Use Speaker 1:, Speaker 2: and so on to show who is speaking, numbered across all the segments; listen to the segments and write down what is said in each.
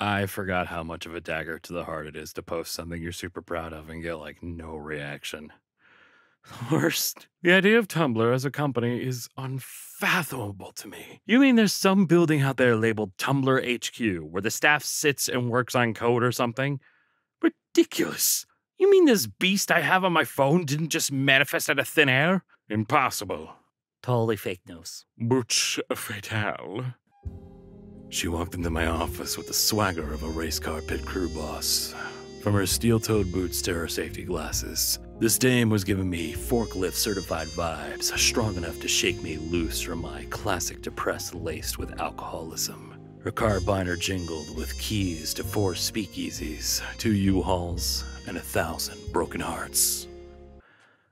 Speaker 1: I forgot how much of a dagger to the heart it is to post something you're super proud of and get like no reaction. Worst, the idea of Tumblr as a company is unfathomable to me. You mean there's some building out there labeled Tumblr HQ where the staff sits and works on code or something? Ridiculous. You mean this beast I have on my phone didn't just manifest out of thin air? Impossible.
Speaker 2: Totally fake news.
Speaker 1: Butch Fatale. She walked into my office with the swagger of a race car pit crew boss. From her steel toed boots to her safety glasses, this dame was giving me forklift certified vibes, strong enough to shake me loose from my classic depressed laced with alcoholism. Her carbiner jingled with keys to four speakeasies, two U-Hauls, and a thousand broken hearts.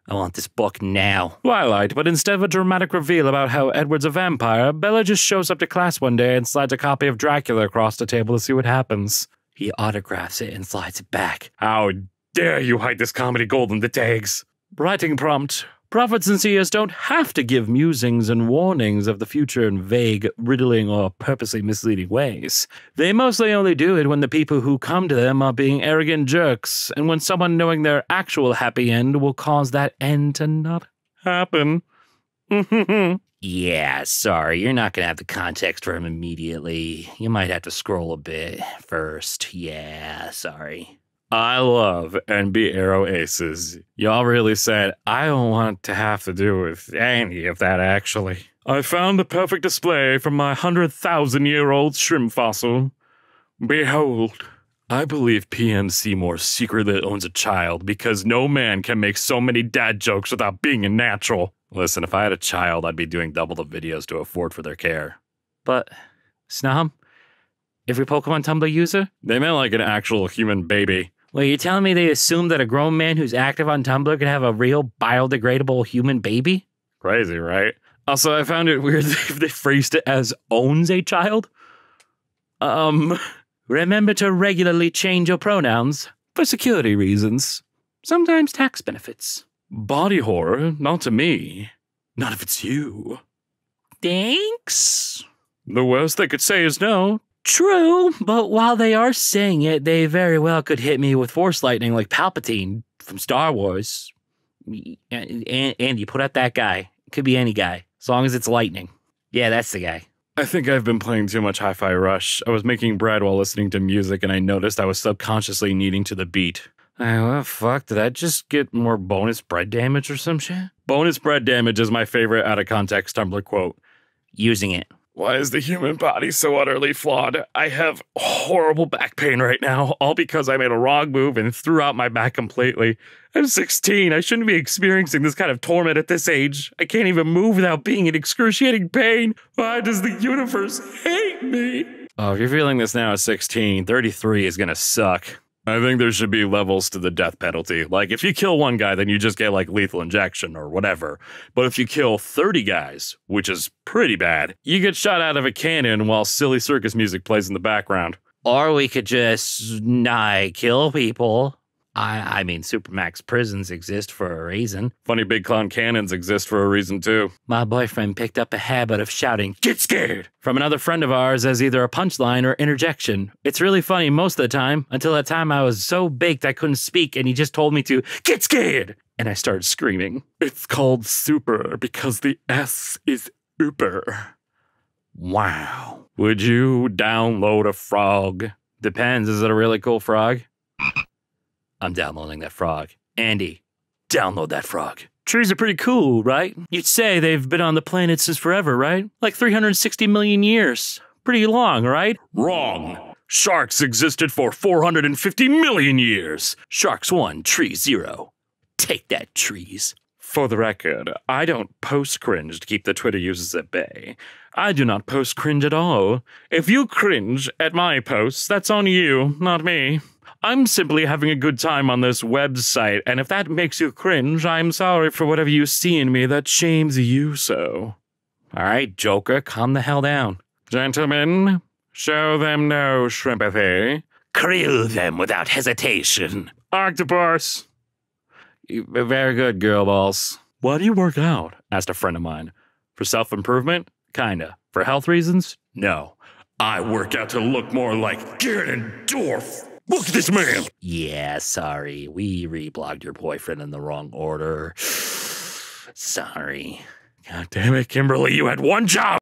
Speaker 2: I want this book now.
Speaker 1: Twilight, but instead of a dramatic reveal about how Edward's a vampire, Bella just shows up to class one day and slides a copy of Dracula across the table to see what happens.
Speaker 2: He autographs it and slides it back.
Speaker 1: How dare you hide this comedy gold in the tags? Writing prompt. Prophets and seers don't have to give musings and warnings of the future in vague, riddling, or purposely misleading ways. They mostly only do it when the people who come to them are being arrogant jerks, and when someone knowing their actual happy end will cause that end to not happen.
Speaker 2: Yeah, sorry, you're not gonna have the context for him immediately. You might have to scroll a bit first. Yeah, sorry.
Speaker 1: I love NB aroaces. Y'all really said, I don't want to have to do with any of that, actually. I found the perfect display from my 100,000 year old shrimp fossil. Behold. I believe PM Seymour secretly owns a child because no man can make so many dad jokes without being a natural. Listen, if I had a child, I'd be doing double the videos to afford for their care.
Speaker 2: But, Snom, every Pokemon Tumblr user?
Speaker 1: They meant like an actual human baby.
Speaker 2: Well, you're telling me they assume that a grown man who's active on Tumblr can have a real biodegradable human baby?
Speaker 1: Crazy, right? Also, I found it weird if they phrased it as owns a child. Um,
Speaker 2: remember to regularly change your pronouns for security reasons, sometimes tax benefits.
Speaker 1: Body horror, not to me. Not if it's you.
Speaker 2: Thanks.
Speaker 1: The worst they could say is no.
Speaker 2: True, but while they are saying it, they very well could hit me with force lightning like Palpatine from Star Wars. And Andy, put out that guy. It could be any guy, as long as it's lightning. Yeah, that's the guy.
Speaker 1: I think I've been playing too much Hi Fi Rush. I was making bread while listening to music, and I noticed I was subconsciously kneading to the beat.
Speaker 2: Oh, well, fuck, did I just get more bonus bread damage or some shit?
Speaker 1: Bonus bread damage is my favorite out of context Tumblr quote.
Speaker 2: Using it.
Speaker 1: Why is the human body so utterly flawed? I have horrible back pain right now, all because I made a wrong move and threw out my back completely. I'm 16. I shouldn't be experiencing this kind of torment at this age. I can't even move without being in excruciating pain. Why does the universe hate me? Oh, if you're feeling this now at 16, 33 is gonna suck. I think there should be levels to the death penalty. Like, if you kill one guy, then you just get like lethal injection or whatever. But if you kill 30 guys, which is pretty bad, you get shot out of a cannon while silly circus music plays in the background.
Speaker 2: Or we could just not kill people. I, I mean, Supermax prisons exist for a reason.
Speaker 1: Funny big clown cannons exist for a reason too.
Speaker 2: My boyfriend picked up a habit of shouting, Get scared! from another friend of ours as either a punchline or interjection. It's really funny most of the time, until that time I was so baked I couldn't speak and he just told me to, Get scared! And I started screaming. It's called super because the S is Uber. Wow. Would you download a frog? Depends. Is it a really cool frog? I'm downloading that frog. Andy, download that frog. Trees are pretty cool, right? You'd say they've been on the planet since forever, right? Like 360 million years. Pretty long, right?
Speaker 1: Wrong. Sharks existed for 450 million years. Sharks 1, tree 0.
Speaker 2: Take that, trees.
Speaker 1: For the record, I don't post cringe to keep the Twitter users at bay. I do not post cringe at all. If you cringe at my posts, that's on you, not me. I'm simply having a good time on this website, and if that makes you cringe, I'm sorry for whatever you see in me that shames you so.
Speaker 2: All right, Joker, calm the hell down.
Speaker 1: Gentlemen, show them no sympathy.
Speaker 2: Krill them without hesitation.
Speaker 1: Octopus!
Speaker 2: Very good, girl balls.
Speaker 1: Why do you work out? asked a friend of mine. For self improvement? Kinda. For health reasons? No. I work out to look more like Ganondorf. Look at this man.
Speaker 2: Yeah, sorry. We reblogged your boyfriend in the wrong order. sorry.
Speaker 1: God damn it, Kimberly, you had one job.